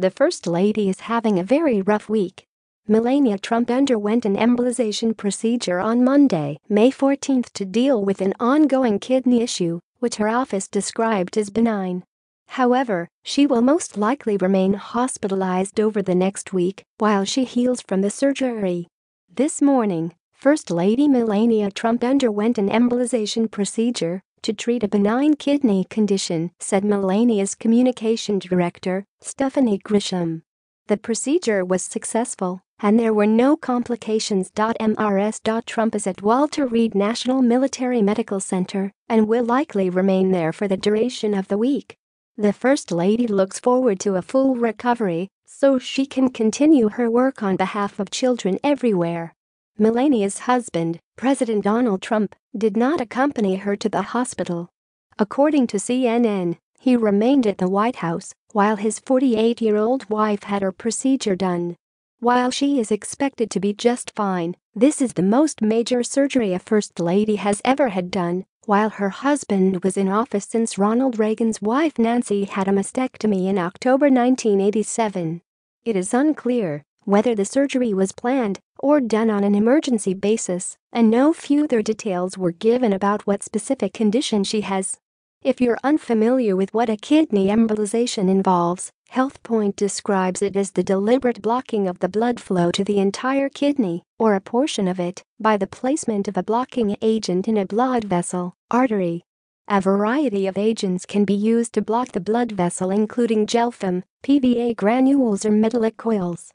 The First Lady is having a very rough week. Melania Trump underwent an embolization procedure on Monday, May 14 to deal with an ongoing kidney issue, which her office described as benign. However, she will most likely remain hospitalized over the next week while she heals from the surgery. This morning, First Lady Melania Trump underwent an embolization procedure to treat a benign kidney condition, said Melania's communication director, Stephanie Grisham. The procedure was successful, and there were no complications. MRS. Trump is at Walter Reed National Military Medical Center and will likely remain there for the duration of the week. The First Lady looks forward to a full recovery so she can continue her work on behalf of children everywhere. Melania's husband, President Donald Trump, did not accompany her to the hospital. According to CNN, he remained at the White House while his 48-year-old wife had her procedure done. While she is expected to be just fine, this is the most major surgery a First Lady has ever had done, while her husband was in office since Ronald Reagan's wife Nancy had a mastectomy in October 1987. It is unclear whether the surgery was planned or done on an emergency basis, and no further details were given about what specific condition she has. If you're unfamiliar with what a kidney embolization involves, HealthPoint describes it as the deliberate blocking of the blood flow to the entire kidney, or a portion of it, by the placement of a blocking agent in a blood vessel, artery. A variety of agents can be used to block the blood vessel including Gelfoam, PVA granules or metallic coils.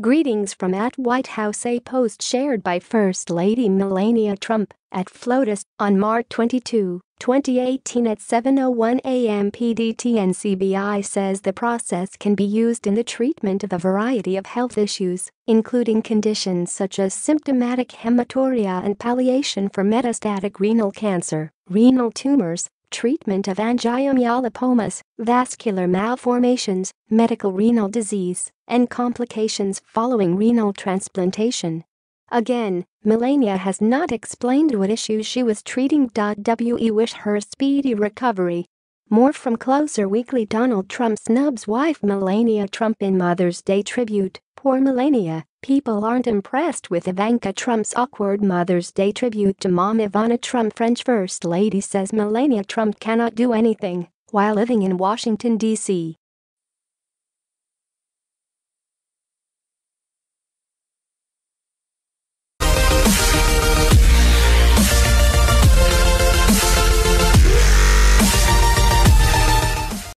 Greetings from at White House A post shared by First Lady Melania Trump at FLOTUS on March 22, 2018 at 7.01 a.m. PDT NCBI says the process can be used in the treatment of a variety of health issues, including conditions such as symptomatic hematuria and palliation for metastatic renal cancer, renal tumors, treatment of angiomyolipomas, vascular malformations, medical renal disease, and complications following renal transplantation. Again, Melania has not explained what issues she was treating. We wish her speedy recovery. More from Closer Weekly Donald Trump snubs wife Melania Trump in Mother's Day tribute. Poor Melania, people aren't impressed with Ivanka Trump's awkward Mother's Day tribute to mom Ivana Trump French First Lady says Melania Trump cannot do anything while living in Washington, D.C.